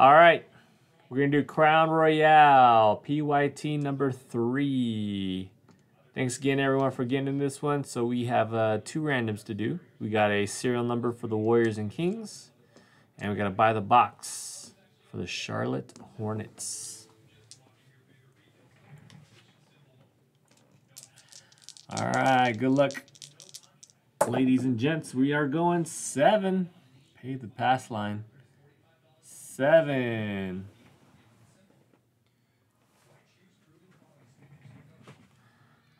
All right. We're going to do Crown Royale, PYT number three. Thanks again, everyone, for getting in this one. So we have uh, two randoms to do. We got a serial number for the Warriors and Kings, and we got to buy the box for the Charlotte Hornets. All right, good luck, ladies and gents. We are going seven. Pay the pass line. Seven.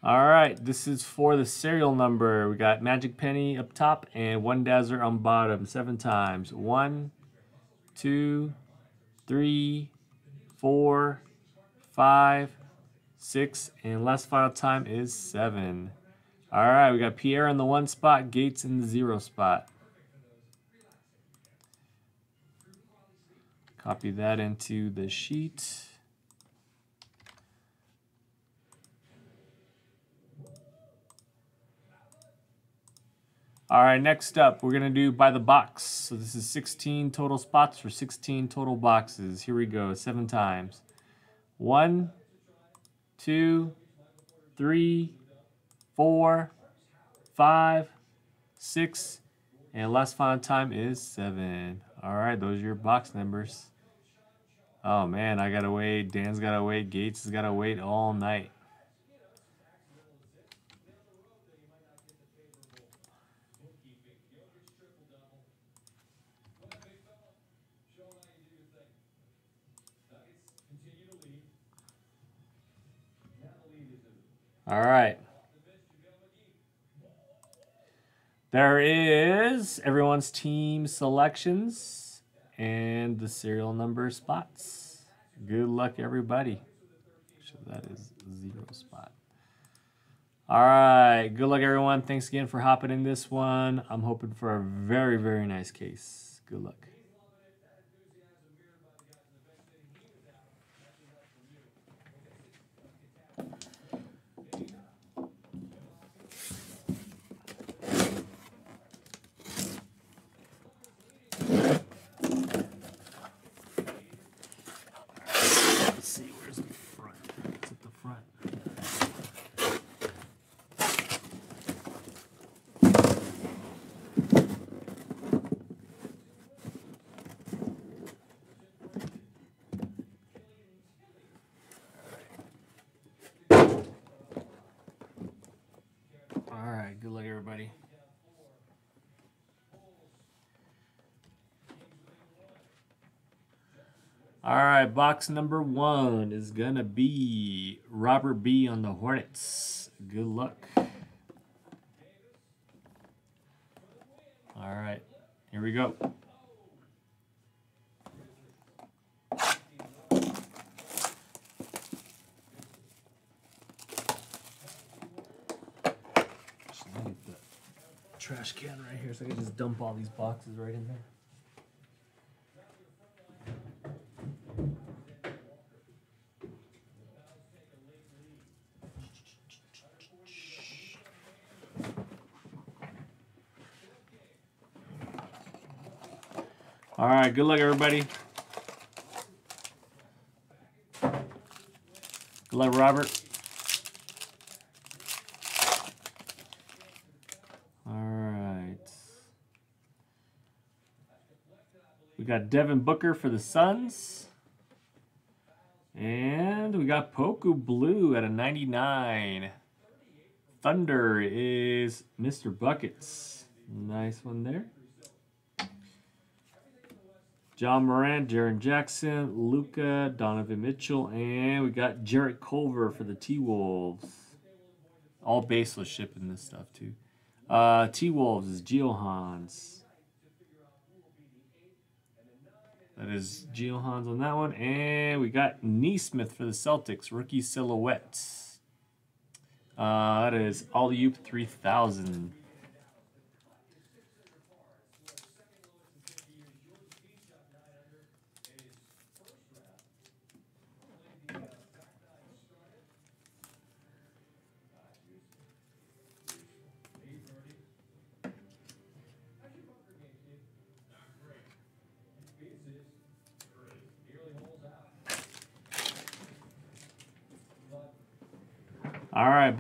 All right, this is for the serial number. We got Magic Penny up top and one Dazzler on bottom, seven times. One, two, three, four, five, six, and last final time is seven. All right, we got Pierre in the one spot, Gates in the zero spot. Copy that into the sheet. All right, next up, we're going to do by the box. So this is 16 total spots for 16 total boxes. Here we go, seven times. One, two, three, four, five, six, and last final time is seven. All right, those are your box numbers. Oh man, I gotta wait. Dan's gotta wait. Gates has gotta wait all night. All right. There is everyone's team selections and the serial number spots. Good luck, everybody. So that is zero spot. All right. Good luck, everyone. Thanks again for hopping in this one. I'm hoping for a very, very nice case. Good luck. Let's see, where's the front? It's at the front. All right, good luck, everybody. All right, box number one is gonna be Robert B on the Hornets. Good luck. All right, here we go. Trash can right here so I can just dump all these boxes right in there. All right, good luck, everybody. Good luck, Robert. All right. We got Devin Booker for the Suns. And we got Poku Blue at a 99. Thunder is Mr. Buckets. Nice one there. John Morant, Jaren Jackson, Luka, Donovan Mitchell, and we got Jarrett Culver for the T Wolves. All baseless shipping this stuff too. Uh, T Wolves is Geo Hans. That is Geo Hans on that one. And we got Nesmith for the Celtics, rookie silhouette. Uh, that is All Oop 3000.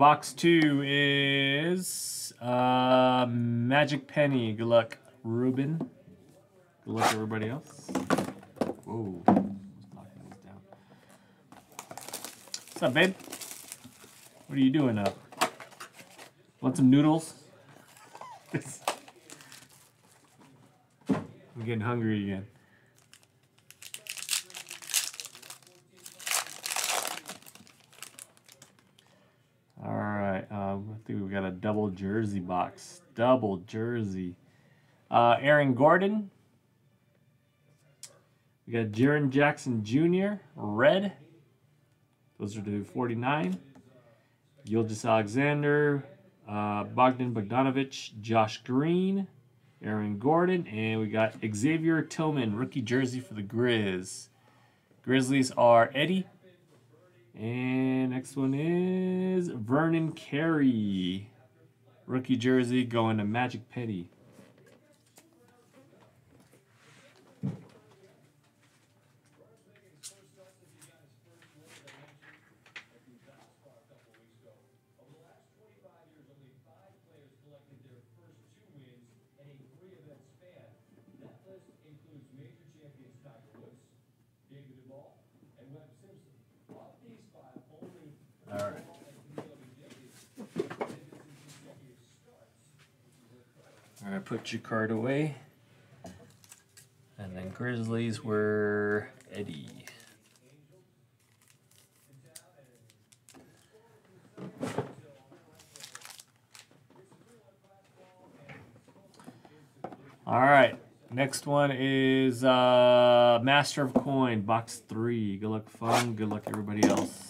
Box two is uh, Magic Penny. Good luck, Ruben. Good luck, everybody else. Whoa. What's up, babe? What are you doing up? Want some noodles? I'm getting hungry again. All right, um, I think we got a double jersey box. Double jersey. Uh, Aaron Gordon. We got Jaren Jackson Jr. Red. Those are to 49. Gilgeous Alexander, uh, Bogdan Bogdanovich, Josh Green, Aaron Gordon, and we got Xavier Tillman, rookie jersey for the Grizz. Grizzlies are Eddie. And next one is Vernon Carey. Rookie jersey going to Magic Petty. All right, put your card away. And then Grizzlies were Eddie. All right, next one is uh, Master of Coin, box three. Good luck, fun. Good luck, everybody else.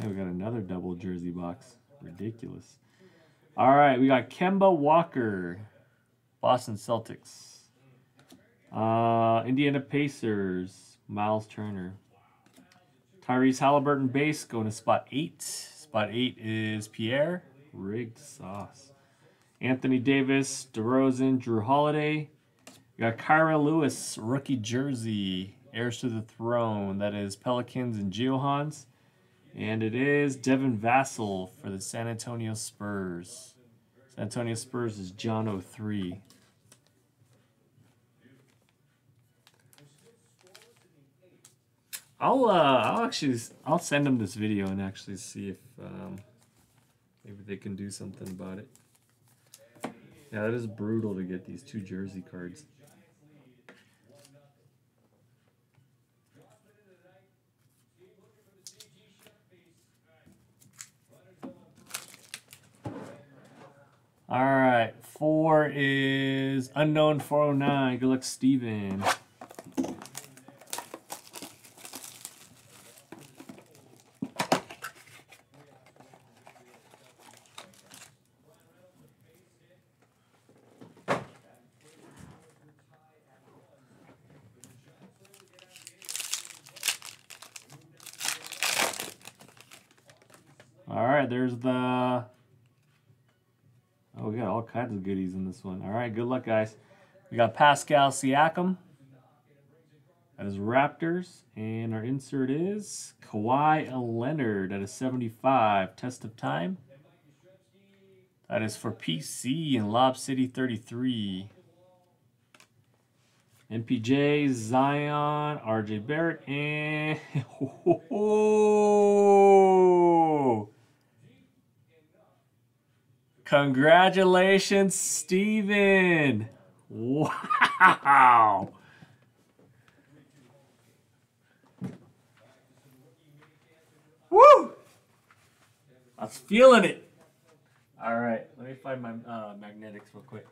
Hey, we got another double jersey box. Ridiculous. All right, we got Kemba Walker, Boston Celtics. Uh, Indiana Pacers, Miles Turner. Tyrese Haliburton base going to spot eight. Spot eight is Pierre, rigged sauce. Anthony Davis, DeRozan, Jrue Holiday. We got Kira Lewis, rookie jersey, heirs to the throne. That is Pelicans and Geohans. And it is Devin Vassell for the San Antonio Spurs. San Antonio Spurs is John 03. I'll uh, I'll actually I'll send them this video and actually see if um, maybe they can do something about it. Yeah, that is brutal to get these two jersey cards. All right, four is unknown 409. Good luck, Steven. All right, there's the Oh, we got all kinds of goodies in this one. All right, good luck, guys. We got Pascal Siakam. That is Raptors. And our insert is Kawhi Leonard at a 75. Test of time. That is for PC and Lob City 33. MPJ, Zion, RJ Barrett, and... Congratulations, Steven. Wow. Woo! I was feeling it. All right, let me find my uh, magnetics real quick.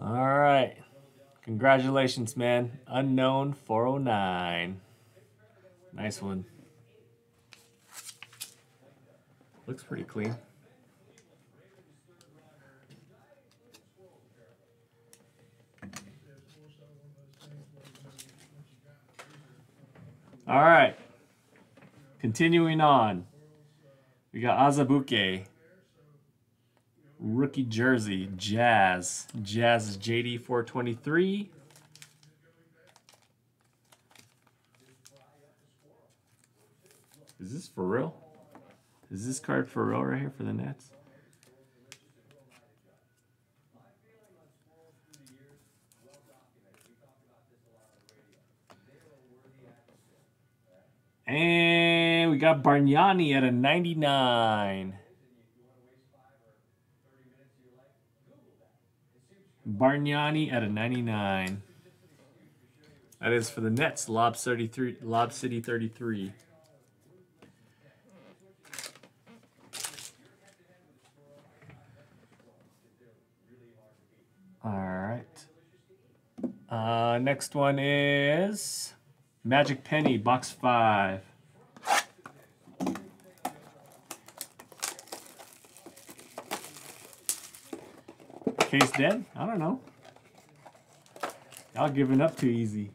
All right. Congratulations, man. Unknown 409. Nice one. Looks pretty clean. All right. Continuing on. We got Azubuike. Rookie jersey, Jazz. Jazz is JD 423. Is this for real? Is this card for real right here for the Nets? And we got Bargnani at a 99. Bargnani at a 99. That is for the Nets, Lob 33, Lob City 33. All right. Uh, next one is Magic Penny, box five. Dead? I don't know. Y'all giving up too easy.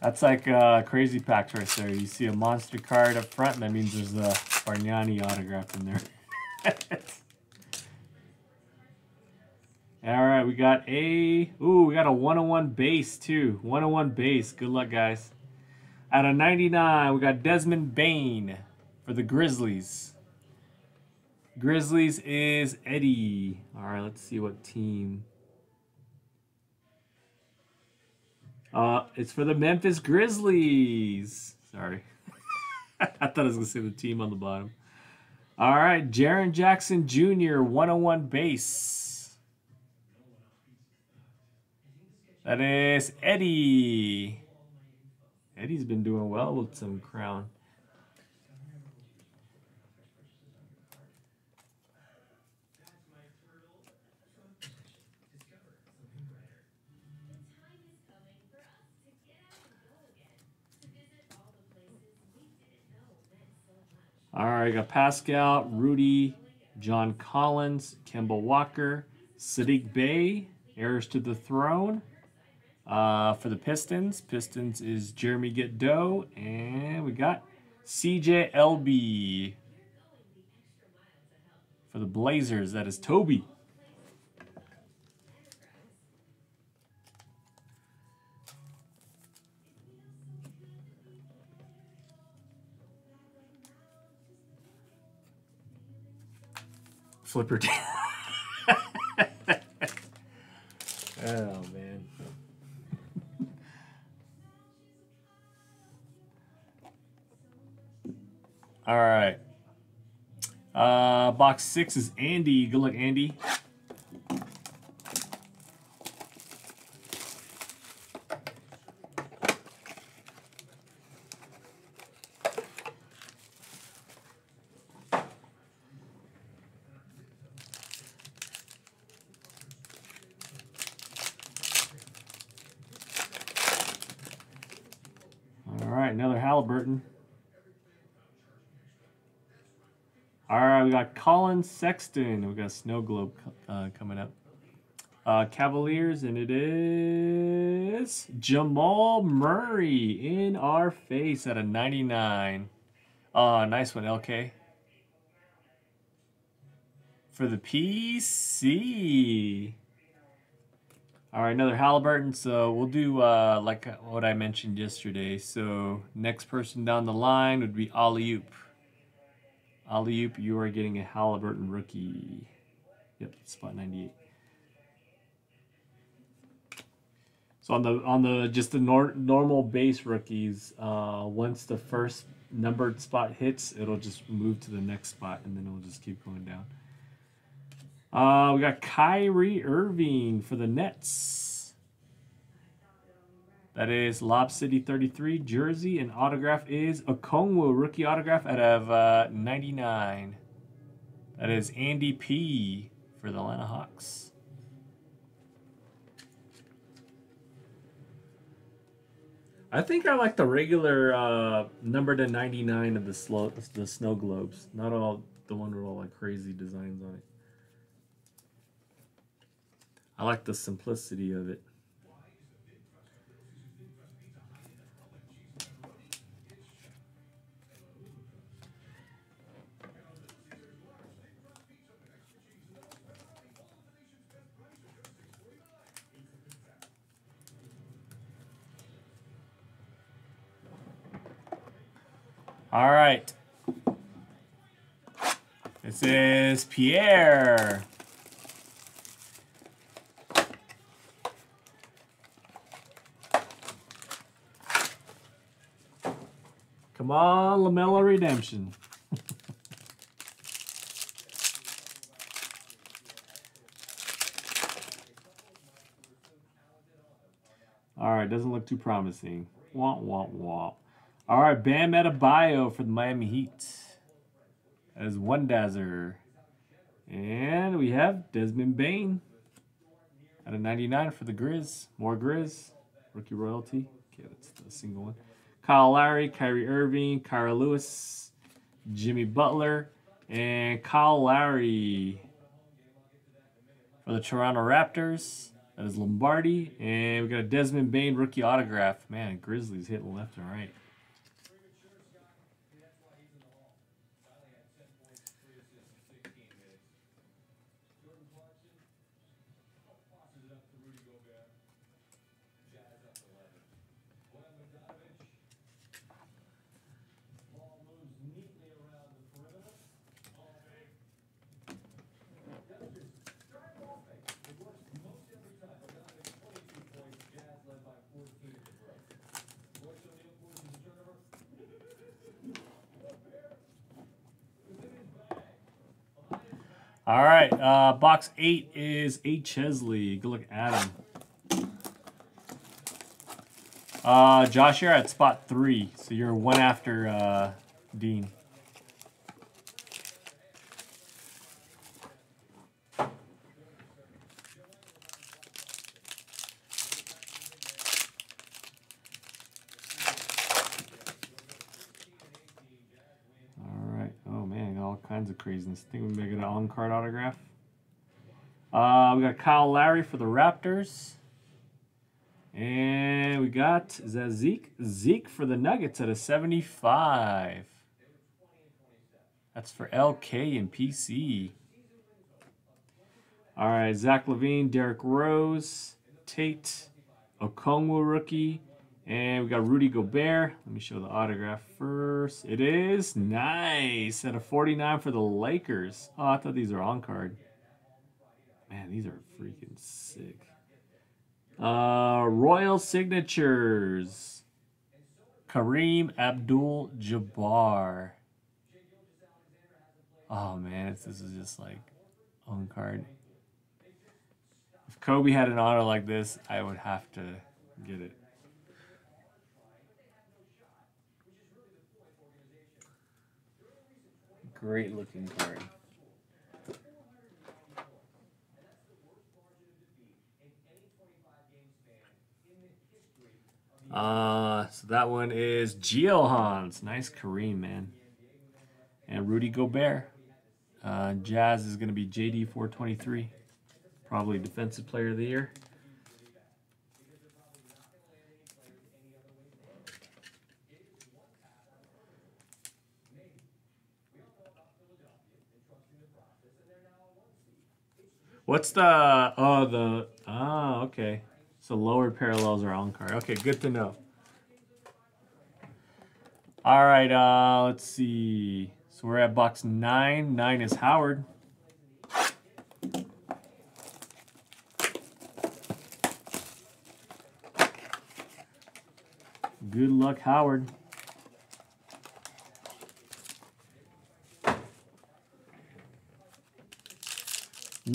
That's like uh, crazy packs right there. You see a monster card up front, that means there's a Bargnani autograph in there. All right, we got a, ooh, we got a 101 base too. 101 base. Good luck, guys. At of 99, we got Desmond Bane for the Grizzlies. Grizzlies is Eddie. All right, let's see what team. Uh, it's for the Memphis Grizzlies. Sorry. I thought I was going to say the team on the bottom. All right, Jaren Jackson Jr., 101 base. That is Eddie. Eddie's been doing well with some crown. All right, I got Pascal, Rudy, John Collins, Kemba Walker, Saddiq Bey, heirs to the throne. Uh, for the Pistons, Pistons is Jeremy Getdo, and we got CJ LB. For the Blazers, that is Toby. Flipper. oh man. All right. Uh, box six is Andy. Good luck, Andy. All right, another Haliburton. All right, we got Collin Sexton. We got Snow Globe uh, coming up. Uh, Cavaliers, and it is Jamal Murray in our face at a 99. Oh, nice one, LK. For the PC. All right, another Haliburton. So we'll do uh, like what I mentioned yesterday. So next person down the line would be Alley-oop. Alley-oop, you are getting a Haliburton rookie. Yep, spot 98. So on the on the just the nor normal base rookies, uh, once the first numbered spot hits, it'll just move to the next spot, and then it'll just keep going down. Uh, we got Kyrie Irving for the Nets. That is Lob City 33 jersey, and autograph is Okongwu rookie autograph out of uh, 99. That is Andy P for the Atlanta Hawks. I think I like the regular uh, number to 99 of the slow the snow globes, not all the one with all like crazy designs on it. I like the simplicity of it. All right. This is Pierre. Come on, LaMelo Redemption. All right, doesn't look too promising. Womp, womp, womp. All right, Bam Adebayo for the Miami Heat. Is one Dazzler. And we have Desmond Bane at a 99 for the Grizz. More Grizz. Rookie royalty. Okay, that's the single one. Kyle Lowry, Kyrie Irving, Kira Lewis, Jimmy Butler, and Kyle Lowry for the Toronto Raptors. That is Lombardi. And we got a Desmond Bane rookie autograph. Man, Grizzlies hitting left and right. All right, uh, box eight is A. Chesley. Good luck, him. Uh, Josh, you're at spot three, so you're one after uh, Dean. I think we may get an on-card autograph. Uh, we got Kyle Lowry for the Raptors. And we got, is that Zeke? Zeke for the Nuggets at a 75. That's for LK and PC. All right, Zach LaVine, Derrick Rose, Tate, Okongwu rookie, and we got Rudy Gobert. Let me show the autograph first. It is nice at a 49 for the Lakers. Oh, I thought these were on card. Man, these are freaking sick. Uh, Royal Signatures. Kareem Abdul Jabbar. Oh man, this is just like on card. If Kobe had an auto like this, I would have to get it. Great looking card. Uh, so that one is Geo Hans. Nice Kareem, man. And Rudy Gobert. Uh, Jazz is going to be JD 423. Probably Defensive Player of the Year. What's the, oh, the, ah, okay. So lower parallels are on card. Okay, good to know. All right, uh, let's see. So we're at box nine. Nine is Howard. Good luck, Howard.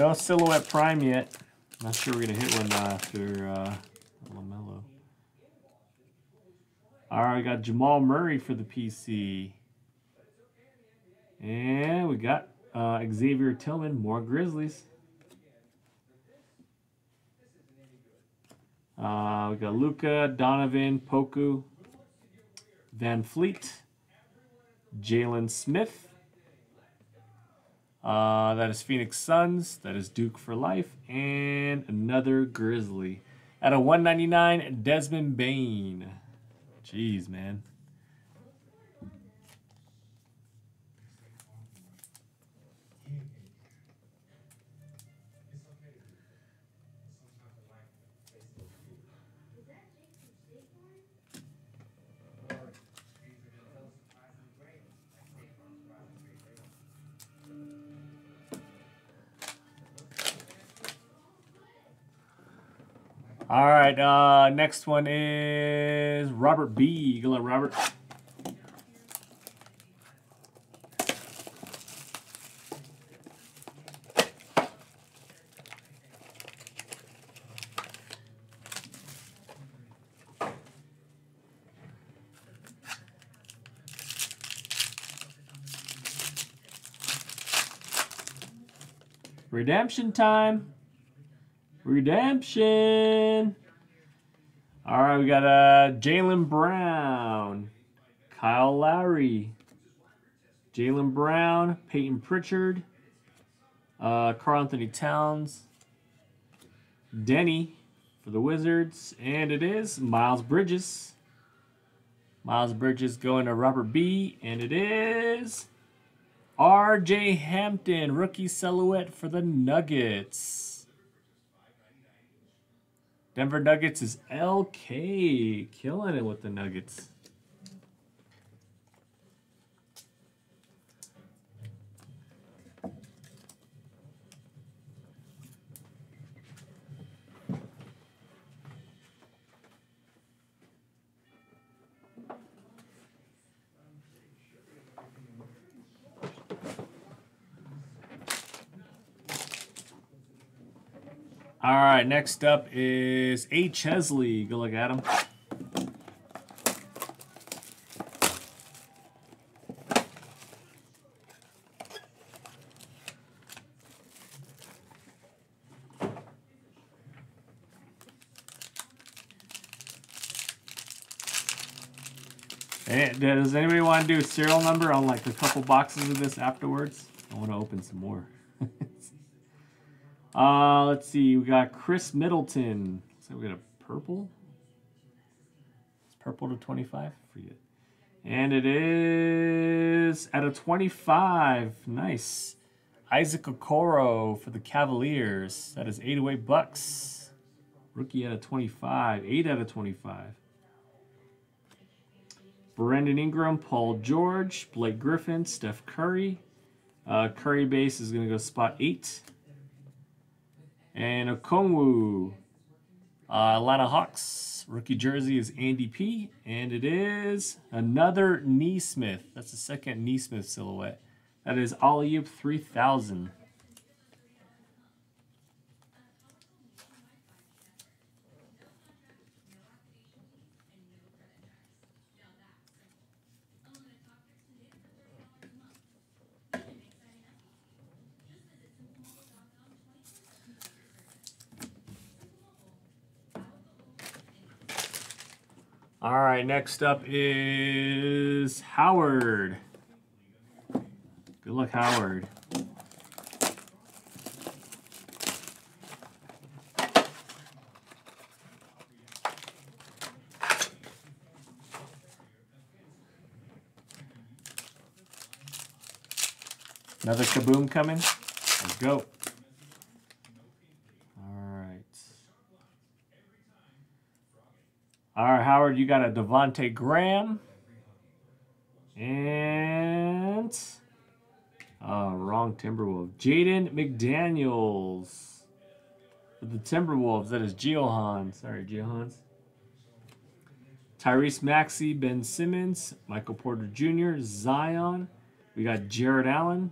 No Silhouette Prime yet. Not sure we're going to hit one after uh, LaMelo. All right, we got Jamal Murray for the PC. And we got uh, Xavier Tillman, more Grizzlies. Uh, we got Luka, Donovan, Poku, VanVleet, Jalen Smith. Uh, that is Phoenix Suns. That is Duke for life. And another Grizzly. At a 199, Desmond Bane. Jeez, man. All right, uh, next one is Robert B. Good luck, Robert. Redemption time. Redemption. All right, we got uh, Jaylen Brown, Kyle Lowry, Jaylen Brown, Payton Pritchard, uh, Karl Anthony Towns, Deni for the Wizards, and it is Miles Bridges. Miles Bridges going to Robert B, and it is R.J. Hampton, rookie silhouette for the Nuggets. Denver Nuggets is LK. Killing it with the Nuggets. All right, next up is A. Chesley. Good look at him. Hey, eh, does anybody want to do a serial number on like a couple boxes of this afterwards? I want to open some more. Uh, let's see. We got Khris Middleton. So we got a purple. It's purple to 25. Forget. And it is at a 25. Nice. Isaac Okoro for the Cavaliers. That is 808 bucks. Rookie out of 25. 8 out of 25. Brandon Ingram, Paul George, Blake Griffin, Steph Curry. Uh, Curry base is going to go spot 8. And Okongwu, uh, Atlanta Hawks. Rookie jersey is Andy P. And it is another Nesmith. That's the second Nesmith silhouette. That is Alley 3000. All right, next up is Howard. Good luck, Howard. Another kaboom coming. Let's go. All right, Howard, you got a Devonte Graham. And oh, wrong Timberwolf. Jaden McDaniels. For the Timberwolves, that is Geohan. Sorry, Geohans. Tyrese Maxey, Ben Simmons, Michael Porter Jr., Zion. We got Jarrett Allen.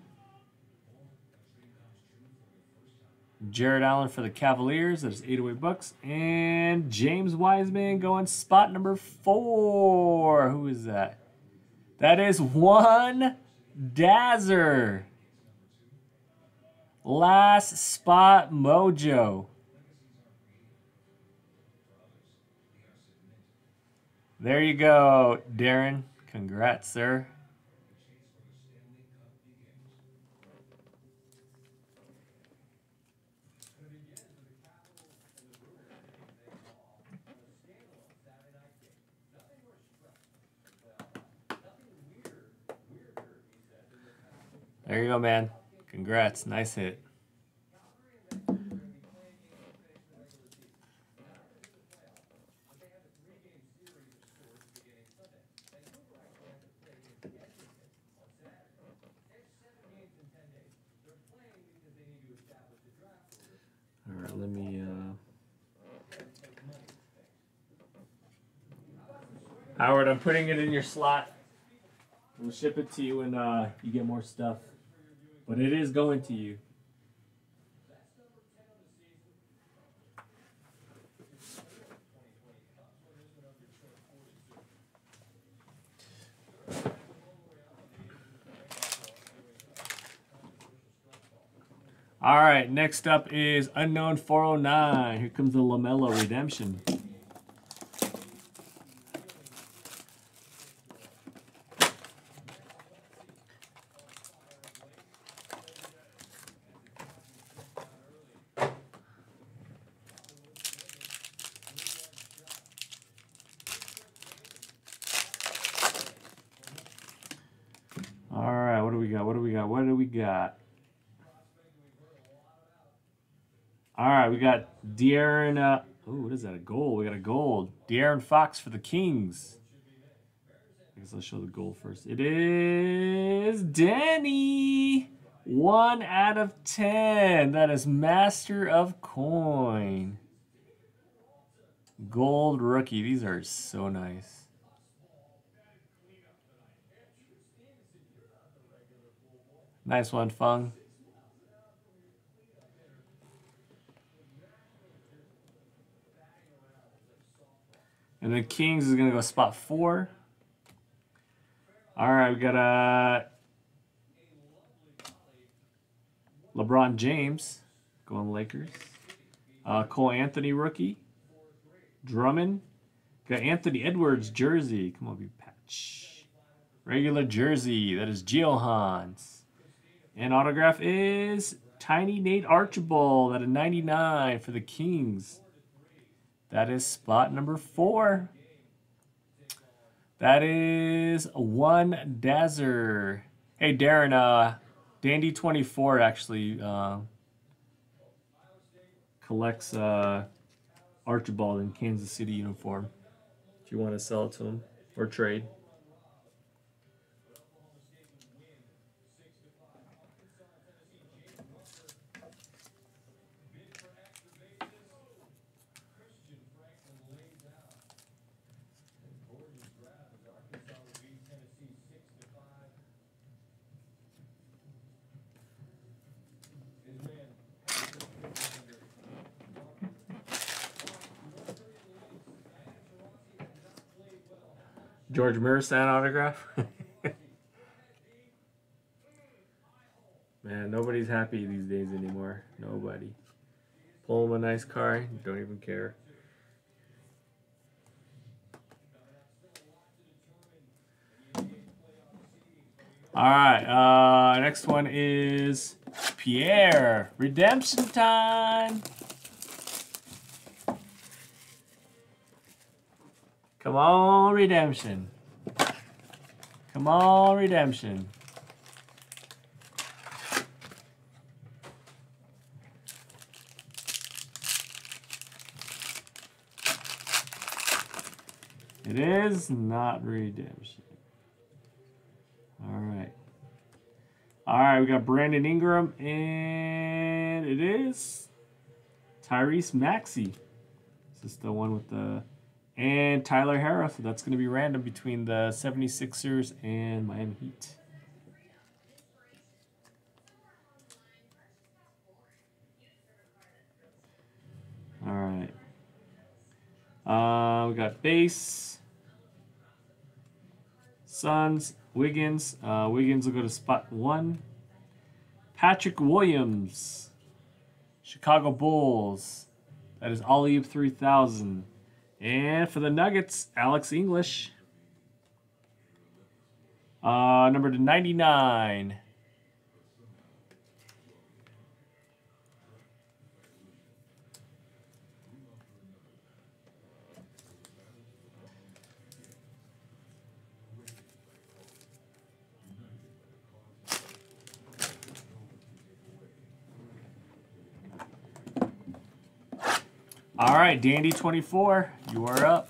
Jarrett Allen for the Cavaliers. That's 808 bucks. And James Wiseman going spot number four. Who is that? That is one Dazzler. Last spot mojo. There you go, Darren. Congrats, sir. There you go, man. Congrats. Nice hit. All right, let me. Uh... Howard, I'm putting it in your slot. We'll ship it to you when uh, you get more stuff. But it is going to you. All right, next up is Unknown 409. Here comes the LaMelo Redemption. All right, what do we got? What do we got? What do we got? All right, we got De'Aaron. Uh, oh, what is that? A gold. We got a gold. De'Aaron Fox for the Kings. I guess I'll show the gold first. It is Danny. One out of ten. That is Master of Coin. Gold rookie. These are so nice. Nice one, Fung. And the Kings is going to go spot four. All right, we got a LeBron James going Lakers. Uh, Cole Anthony rookie. Drummond. Got Anthony Edwards jersey. Come on, be patch. Regular jersey. That is Geohans. And autograph is Tiny Nate Archibald at a 99 for the Kings. That is spot number four. That is one Dazzler. Hey, Darren, uh, Dandy24 actually uh, collects uh, Archibald in Kansas City uniform. If you want to sell it to him or trade. George Mirasan autograph. Man, nobody's happy these days anymore. Nobody. Pull him a nice car, don't even care. All right, uh, next one is Pierre. Redemption time. Come on, redemption. Come on, redemption. It is not redemption. All right. All right, we got Brandon Ingram, and it is Tyrese Maxey. This is the one with the and Tyler Harris. So that's going to be random between the 76ers and Miami Heat. All right. Uh, we got base. Suns, Wiggins. Uh, Wiggins will go to spot one. Patrick Williams, Chicago Bulls. That is Ollie 3000. And for the Nuggets, Alex English. Uh, number to 99. All right, Dandy 24, you are up.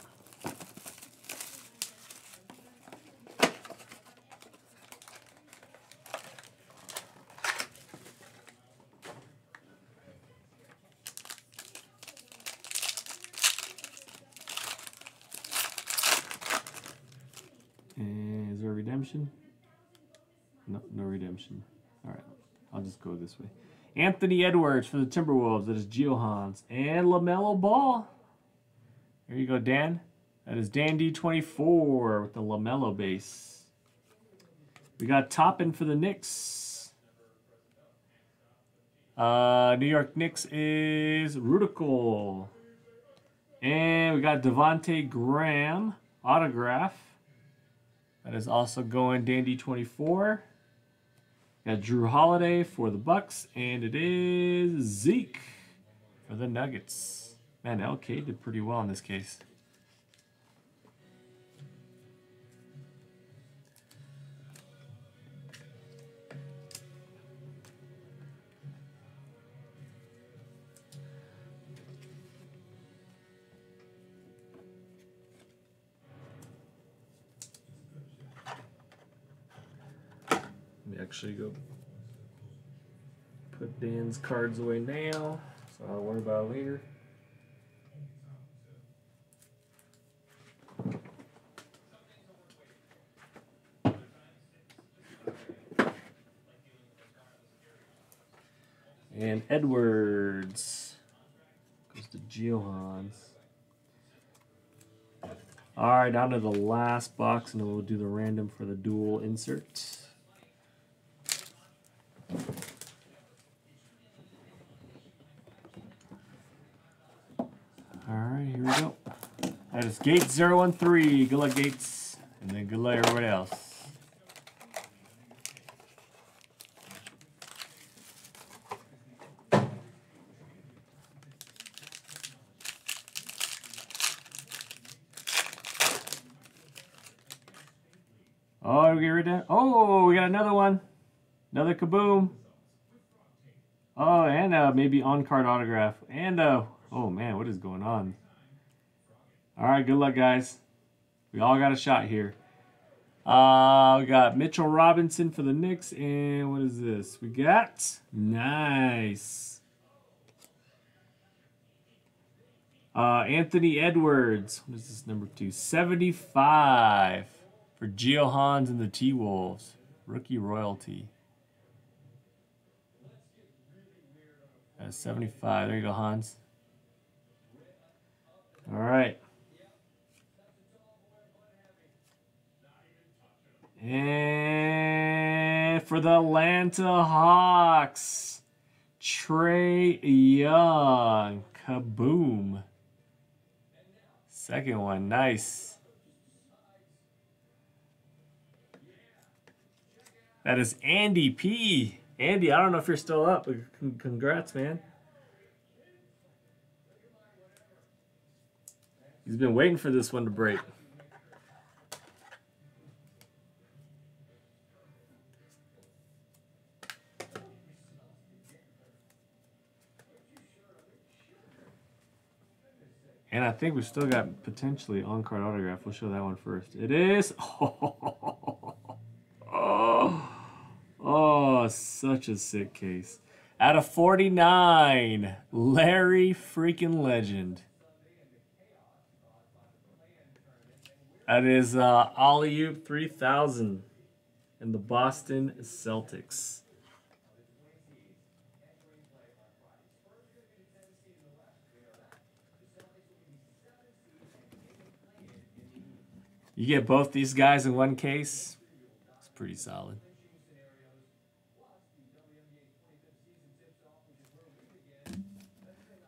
And is there a redemption? No, no redemption. All right, I'll just go this way. Anthony Edwards for the Timberwolves. That is Geohans. And LaMelo Ball. There you go, Dan. That is Dan D24 with the LaMelo base. We got Toppin for the Knicks. Uh, New York Knicks is Rudical. And we got Devonte Graham autograph. That is also going Dandy 24. Got Jrue Holiday for the Bucks, and it is Zeke for the Nuggets. Man, LK did pretty well in this case. Put cards away now, so I'll worry about it later. And Edwards goes to Geohans. All right, down to the last box, and then we'll do the random for the dual insert. Alright, here we go. That is Gates 013. Good luck, Gates. And then good luck, everybody else. Oh, we get rid of Oh, we got another one. Another kaboom. Oh, and uh, maybe on-card autograph. And, uh, oh man, what is going on? All right, good luck, guys. We all got a shot here. Uh, we got Mitchell Robinson for the Knicks. And what is this? We got, nice. Uh, Anthony Edwards. What is this number two? 75 for Geohans and the T-Wolves. Rookie royalty. That's 75. There you go, Hans. All right. And for the Atlanta Hawks, Trae Young. Kaboom. Second one. Nice. That is Andy P. Andy, I don't know if you're still up, but congrats, man. He's been waiting for this one to break. And I think we still got potentially on-card autograph. We'll show that one first. It is. Oh, oh, oh, such a sick case. Out of 49, Larry freaking Legend. That is uh, Ollioop 3000 and the Boston Celtics. You get both these guys in one case. It's pretty solid.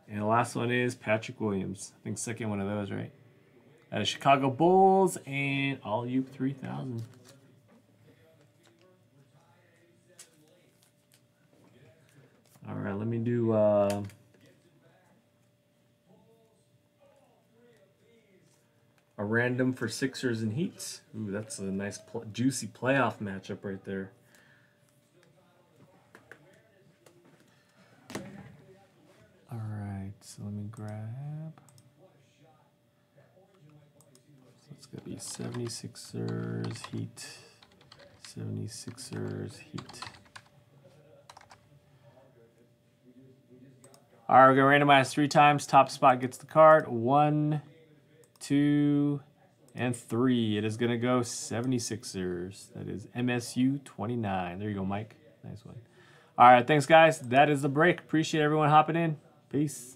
And the last one is Patrick Williams. I think second one of those, right? Uh, Chicago Bulls and all you 3000. All right, let me do uh, a random for Sixers and Heats. Ooh, that's a nice, pl juicy playoff matchup right there. All right, so let me grab. So it's going to be 76ers, Heat. 76ers, Heat. All right, we're going to randomize three times. Top spot gets the card. One, two, and three. It is going to go 76ers. That is MSU 29. There you go, Mike. Nice one. All right, thanks, guys. That is the break. Appreciate everyone hopping in. Peace.